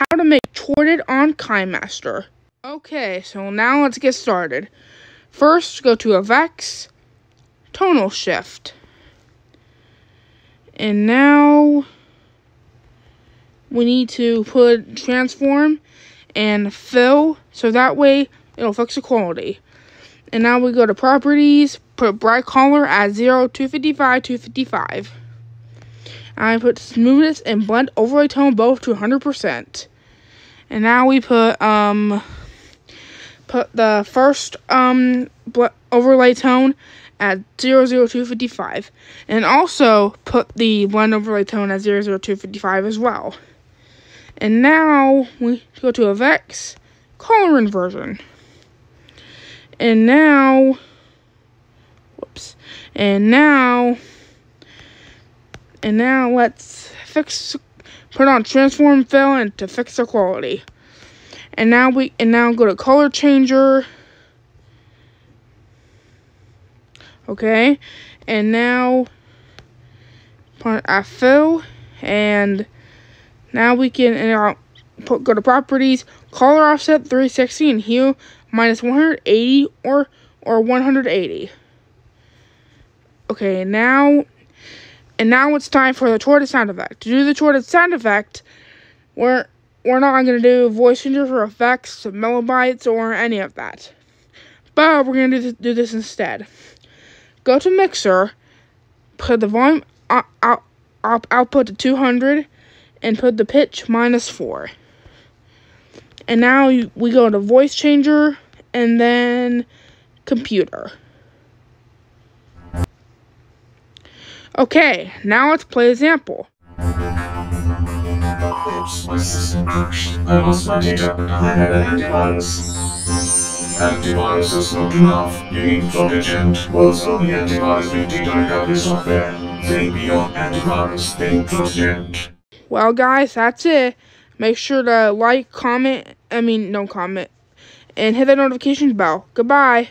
how to make Chorded on KineMaster. Okay, so now let's get started. First, go to Effects, Tonal Shift. And now we need to put Transform and Fill, so that way it'll fix the quality. And now we go to Properties, put Bright Color at 0, 255, 255. I put smoothness and blend overlay tone both to 100%. And now we put um put the first um overlay tone at 00255 and also put the blend overlay tone at 00255 as well. And now we go to a effects, color inversion. And now whoops. And now and now let's fix, put on transform fill and to fix the quality. And now we, and now go to color changer. Okay, and now put a fill, and now we can and I'll put go to properties, color offset 360 and hue minus 180 or or 180. Okay, now and now it's time for the Chorded sound effect. To do the Chorded sound effect, we're we're not going to do voice changers or effects, melobytes, or any of that. But we're going to do this, do this instead. Go to Mixer, put the volume out, out, out, output to 200, and put the pitch minus 4. And now we go to voice changer, and then computer. Okay, now let's play example. Antivirus. Is not enough. You need the antivirus software. Then beyond antivirus, Protectant. Well, guys, that's it. Make sure to like, comment, I mean, no comment, and hit that notification bell. Goodbye.